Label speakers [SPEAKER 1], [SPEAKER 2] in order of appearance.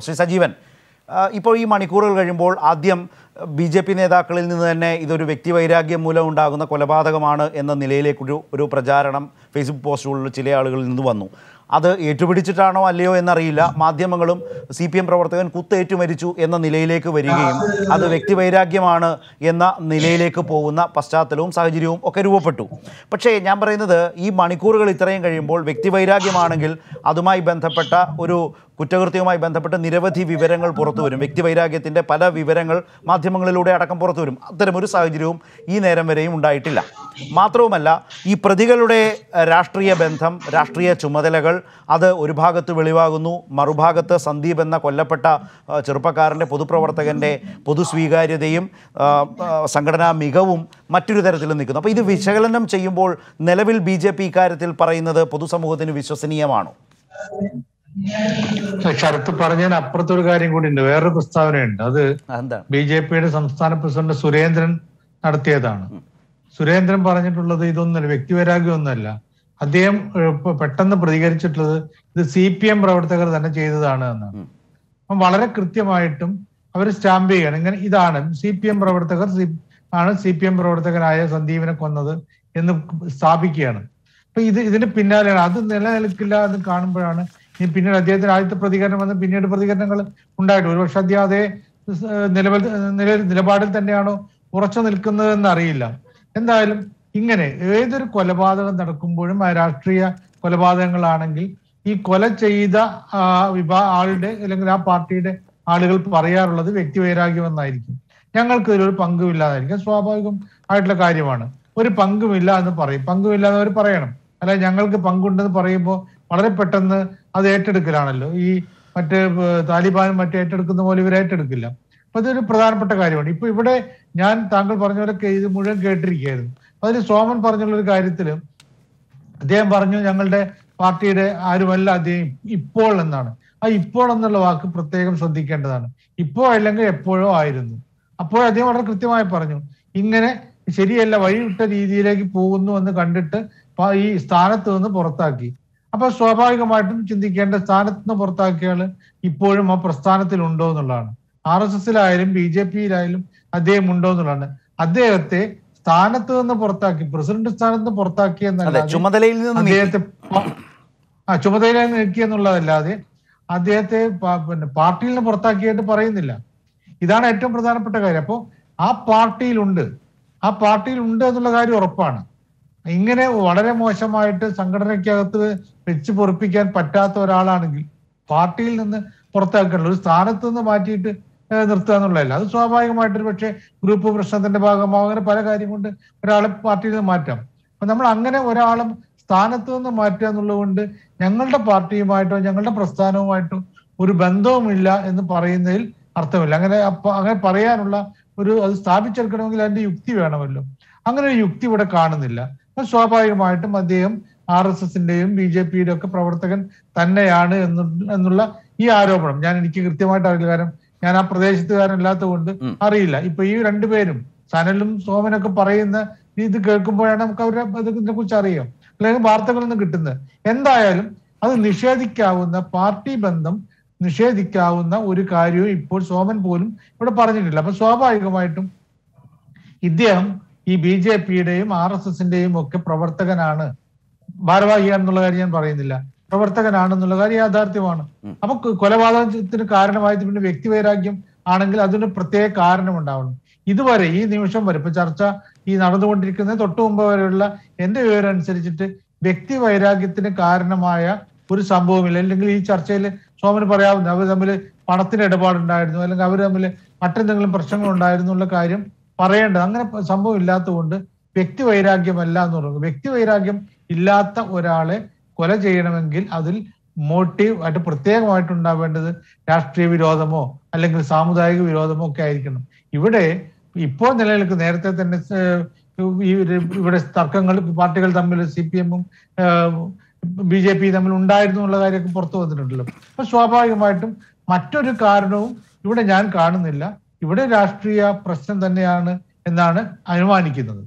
[SPEAKER 1] ശ്രീ സജീവൻ ഇപ്പോൾ ഈ മണിക്കൂറുകൾ കഴിയുമ്പോൾ ആദ്യം ബി ജെ പി നേതാക്കളിൽ നിന്ന് തന്നെ ഇതൊരു വ്യക്തിവൈരാഗ്യം മൂലം ഉണ്ടാകുന്ന കൊലപാതകമാണ് എന്ന നിലയിലേക്കൊരു ഒരു പ്രചാരണം ഫേസ്ബുക്ക് പോസ്റ്റുകളിൽ ചില ആളുകളിൽ നിന്ന് വന്നു. അത് ഏറ്റുപിടിച്ചിട്ടാണോ അല്ലയോ എന്നറിയില്ല. മാധ്യമങ്ങളും സി പി എം പ്രവർത്തകൻ കുത്തേറ്റു മരിച്ചു എന്ന നിലയിലേക്ക് വരികയും അത് വ്യക്തിവൈരാഗ്യമാണ് എന്ന നിലയിലേക്ക് പോകുന്ന പശ്ചാത്തലവും സാഹചര്യവും ഒക്കെ രൂപപ്പെട്ടു. പക്ഷേ ഞാൻ പറയുന്നത് ഈ മണിക്കൂറുകൾ ഇത്രയും കഴിയുമ്പോൾ വ്യക്തിവൈരാഗ്യമാണെങ്കിൽ അതുമായി ബന്ധപ്പെട്ട ഒരു കുറ്റകൃത്യവുമായി ബന്ധപ്പെട്ട് നിരവധി വിവരങ്ങൾ പുറത്തു വരും. വ്യക്തിവൈരാഗ്യത്തിന്റെ പല വിവരങ്ങൾ മാധ്യമങ്ങളിലൂടെ അടക്കം പുറത്തു വരും. അത്തരമൊരു സാഹചര്യവും ഈ നേരം വരെയും ഉണ്ടായിട്ടില്ല. മാത്രവുമല്ല ഈ പ്രതികളുടെ രാഷ്ട്രീയ ബന്ധം രാഷ്ട്രീയ ചുമതലകൾ അത് ഒരു ഭാഗത്ത് വെളിവാകുന്നു മറുഭാഗത്ത് സന്ദീപ് എന്ന കൊല്ലപ്പെട്ട ചെറുപ്പക്കാരന്റെ പൊതുപ്രവർത്തകന്റെ പൊതുസ്വീകാര്യതയും സംഘടനാ മികവും മറ്റൊരു തരത്തിൽ നിൽക്കുന്നു. അപ്പോൾ ഇത് വിശകലനം ചെയ്യുമ്പോൾ നിലവിൽ ബി ജെ പി ഇക്കാര്യത്തിൽ പറയുന്നത് പൊതുസമൂഹത്തിന് വിശ്വസനീയമാണോ?
[SPEAKER 2] ശരത്ത് പറഞ്ഞതിന് അപ്പുറത്തൊരു കാര്യം കൂടി ഉണ്ട് വേറൊരു പ്രസ്താവനയുണ്ട്. അത് ബി ജെ പിയുടെ സംസ്ഥാന പ്രസിഡന്റ് സുരേന്ദ്രൻ നടത്തിയതാണ്. സുരേന്ദ്രൻ പറഞ്ഞിട്ടുള്ളത് ഇതൊന്നല്ല വ്യക്തിവൈരാഗ്യമൊന്നുമല്ല. അദ്ദേഹം പെട്ടെന്ന് പ്രതികരിച്ചിട്ടുള്ളത് ഇത് സി പി എം പ്രവർത്തകർ തന്നെ ചെയ്തതാണ് എന്നാണ്. അപ്പം വളരെ കൃത്യമായിട്ടും അവർ സ്റ്റാമ്പ് ചെയ്യണം ഇങ്ങനെ ഇതാണ് സി പി എം പ്രവർത്തകർ സി- ആണ് സി പി എം പ്രവർത്തകനായ സന്ദീപിനെ കൊന്നത് എന്ന് സ്ഥാപിക്കുകയാണ്. അപ്പൊ ഇത് ഇതിന് പിന്നാലെയാണ്. അത് നിലനിൽക്കില്ല എന്ന് കാണുമ്പോഴാണ് ഇനി പിന്നീട് അദ്ദേഹത്തിന് ആദ്യത്തെ പ്രതികരണം വന്ന് പിന്നീട് പ്രതികരണങ്ങൾ ഉണ്ടായിട്ട്. ഒരുപക്ഷെ അദ്ദേഹം അതേ നിലവിൽ നില- നിലപാടിൽ തന്നെയാണോ ഉറച്ചു നിൽക്കുന്നത് എന്നറിയില്ല. എന്തായാലും ഇങ്ങനെ ഏതൊരു കൊലപാതകം നടക്കുമ്പോഴും ആ രാഷ്ട്രീയ കൊലപാതകങ്ങളാണെങ്കിൽ ഈ കൊല ചെയ്ത വിഭാ ആളുടെ അല്ലെങ്കിൽ ആ പാർട്ടിയുടെ ആളുകൾ പറയാറുള്ളത് വ്യക്തിവൈരാഗ്യം എന്നായിരിക്കും ഞങ്ങൾക്ക് ഇതിലൊരു പങ്കുമില്ലാതായിരിക്കും. സ്വാഭാവികം ആയിട്ടുള്ള കാര്യമാണ്. ഒരു പങ്കുമില്ല എന്ന് പറയും. പങ്കുമില്ല എന്ന് അവർ പറയണം. അല്ല ഞങ്ങൾക്ക് പങ്കുണ്ടെന്ന് പറയുമ്പോൾ വളരെ പെട്ടെന്ന് അത് ഏറ്റെടുക്കലാണല്ലോ. ഈ മറ്റ് താലിബാനും മറ്റു ഏറ്റെടുക്കുന്ന പോലെ ഇവർ ഏറ്റെടുക്കില്ല. അപ്പൊ ഇതൊരു പ്രധാനപ്പെട്ട കാര്യമാണ്. ഇപ്പൊ ഇവിടെ ഞാൻ താങ്കൾ പറഞ്ഞ പോലെ ഇത് മുഴുവൻ കേട്ടിരിക്കുകയായിരുന്നു. അതിൽ സോമൻ പറഞ്ഞുള്ള ഒരു കാര്യത്തിൽ അദ്ദേഹം പറഞ്ഞു ഞങ്ങളുടെ പാർട്ടിയുടെ ആരുമല്ല അദ്ദേഹം ഇപ്പോൾ എന്നാണ്. ആ ഇപ്പോൾ എന്നുള്ള വാക്ക് പ്രത്യേകം ശ്രദ്ധിക്കേണ്ടതാണ്. ഇപ്പോൾ അല്ലെങ്കിൽ എപ്പോഴോ ആയിരുന്നു. അപ്പോൾ അദ്ദേഹം വളരെ കൃത്യമായി പറഞ്ഞു ഇങ്ങനെ ശരിയല്ല വഴിവിട്ട രീതിയിലേക്ക് പോകുന്നു എന്ന് കണ്ടിട്ട് ഈ സ്ഥാനത്ത് നിന്ന് പുറത്താക്കി. അപ്പൊ സ്വാഭാവികമായിട്ടും ചിന്തിക്കേണ്ട സ്ഥാനത്ത് നിന്ന് പുറത്താക്കിയാൽ ഇപ്പോഴും ആ പ്രസ്ഥാനത്തിൽ ഉണ്ടോ എന്നുള്ളതാണ്. ആർ എസ് എസിലായാലും ബി ജെ പിയിലായാലും അദ്ദേഹം ഉണ്ടോ എന്നുള്ളതാണ്. അദ്ദേഹത്തെ സ്ഥാനത്ത് നിന്ന് പുറത്താക്കി പ്രസിഡന്റ് സ്ഥാനത്ത് നിന്ന് പുറത്താക്കി എന്നല്ല
[SPEAKER 1] ചുമതലയിൽ നിന്ന്.
[SPEAKER 2] അദ്ദേഹത്തെ ആ ചുമതലയിൽ നീക്കി എന്നുള്ളതല്ലാതെ അദ്ദേഹത്തെ പിന്നെ പാർട്ടിയിൽ നിന്ന് പുറത്താക്കിയായിട്ട് പറയുന്നില്ല. ഇതാണ് ഏറ്റവും പ്രധാനപ്പെട്ട കാര്യം. അപ്പോൾ ആ പാർട്ടിയിലുണ്ട്. ആ പാർട്ടിയിൽ ഉണ്ട് എന്നുള്ള കാര്യം ഉറപ്പാണ്. ഇങ്ങനെ വളരെ മോശമായിട്ട് സംഘടനയ്ക്കകത്ത് വെച്ച് പൊറിപ്പിക്കാൻ പറ്റാത്ത ഒരാളാണെങ്കിൽ പാർട്ടിയിൽ നിന്ന് പുറത്താക്കേണ്ട ഒരു സ്ഥാനത്ത് നിന്ന് മാറ്റിയിട്ട് നിർത്തുക എന്നുള്ളതല്ല. അത് സ്വാഭാവികമായിട്ടൊരു പക്ഷേ ഗ്രൂപ്പ് പ്രശ്നത്തിന്റെ ഭാഗമാവും. അങ്ങനെ പല കാര്യം കൊണ്ട് ഒരാളെ പാർട്ടിയിൽ നിന്ന് മാറ്റാം. അപ്പൊ നമ്മൾ അങ്ങനെ ഒരാളും സ്ഥാനത്ത് നിന്ന് മാറ്റുക എന്നുള്ളതുകൊണ്ട് ഞങ്ങളുടെ പാർട്ടിയുമായിട്ടോ ഞങ്ങളുടെ പ്രസ്ഥാനവുമായിട്ടോ ഒരു ബന്ധവുമില്ല എന്ന് പറയുന്നതിൽ അർത്ഥമില്ല. അങ്ങനെ അങ്ങനെ പറയാനുള്ള ഒരു അത് സ്ഥാപിച്ചെടുക്കണമെങ്കിൽ അതിന്റെ യുക്തി വേണമല്ലോ. അങ്ങനെ ഒരു യുക്തി ഇവിടെ കാണുന്നില്ല. അപ്പൊ സ്വാഭാവികമായിട്ടും അദ്ദേഹം ആർ എസ് എസിന്റെയും ബി ജെ പിയുടെ ഒക്കെ പ്രവർത്തകൻ തന്നെയാണ് എന്നുള്ള ഈ ആരോപണം. ഞാൻ എനിക്ക് കൃത്യമായിട്ട് അറിയില്ല. കാരണം ഞാൻ ആ പ്രദേശത്തുകാരനല്ലാത്തത് കൊണ്ട് അറിയില്ല. ഇപ്പൊ ഈ രണ്ടുപേരും സനലും സോമനൊക്കെ പറയുന്ന ഇത് കേൾക്കുമ്പോഴാണ് നമുക്ക് അവരെ ഇതിനെ കുറിച്ച് അറിയാം. അല്ലെങ്കിൽ വാർത്തകളിൽ നിന്ന് കിട്ടുന്നത്. എന്തായാലും അത് നിഷേധിക്കാവുന്ന പാർട്ടി ബന്ധം നിഷേധിക്കാവുന്ന ഒരു കാര്യവും ഇപ്പോൾ സോമൻ പോലും ഇവിടെ പറഞ്ഞിട്ടില്ല. അപ്പൊ സ്വാഭാവികമായിട്ടും ഇദ്ദേഹം ഈ ബി ജെ പിയുടെയും ആർ എസ് എസിന്റെയും ഒക്കെ പ്രവർത്തകനാണ്. ഭാരവാഹിയാണെന്നുള്ള കാര്യം ഞാൻ പറയുന്നില്ല. പ്രവർത്തകനാണെന്നുള്ള കാര്യം യാഥാർത്ഥ്യമാണ്. അപ്പൊ കൊലപാതകത്തിന് കാരണമായത് പിന്നെ വ്യക്തിവൈരാഗ്യം ആണെങ്കിൽ അതിന് പ്രത്യേക കാരണം ഉണ്ടാവണം. ഇതുവരെ ഈ നിമിഷം വരെ ഇപ്പൊ ചർച്ച ഈ നടന്നുകൊണ്ടിരിക്കുന്ന തൊട്ടു മുമ്പ് വരെയുള്ള എന്റെ വിവരം അനുസരിച്ചിട്ട് വ്യക്തി വൈരാഗ്യത്തിന് കാരണമായ ഒരു സംഭവമില്ല. അല്ലെങ്കിൽ ഈ ചർച്ചയിൽ സോമന് പറയാവുന്ന അവർ തമ്മിൽ പണത്തിന് ഇടപാടുണ്ടായിരുന്നു അല്ലെങ്കിൽ അവർ തമ്മിൽ മറ്റെന്തെങ്കിലും പ്രശ്നങ്ങൾ ഉണ്ടായിരുന്നു എന്നുള്ള കാര്യം പറയേണ്ടത്. അങ്ങനെ സംഭവം ഇല്ലാത്തതുകൊണ്ട് വ്യക്തി വൈരാഗ്യമല്ല എന്ന് പറയുന്നത് വ്യക്തി വൈരാഗ്യം ഇല്ലാത്ത ഒരാളെ കൊല ചെയ്യണമെങ്കിൽ അതിൽ മോട്ടീവ് ആയിട്ട് പ്രത്യേകമായിട്ടുണ്ടാവേണ്ടത് രാഷ്ട്രീയ വിരോധമോ അല്ലെങ്കിൽ സാമുദായിക വിരോധമോ ഒക്കെ ആയിരിക്കണം. ഇവിടെ ഇപ്പോൾ നിലനിൽക്കുന്ന നേരത്തെ തന്നെ ഈ ഇവിടെ തർക്കങ്ങൾ പാർട്ടികൾ തമ്മിൽ സി പി എമ്മും ബി ജെ പി തമ്മിൽ ഉണ്ടായിരുന്നു എന്നുള്ള കാര്യമൊക്കെ പുറത്തു വന്നിട്ടുണ്ടല്ലോ. അപ്പൊ സ്വാഭാവികമായിട്ടും മറ്റൊരു കാരണവും ഇവിടെ ഞാൻ കാണുന്നില്ല. ഇവിടെ രാഷ്ട്രീയ പ്രശ്നം തന്നെയാണ് എന്നാണ് അനുമാനിക്കുന്നത്.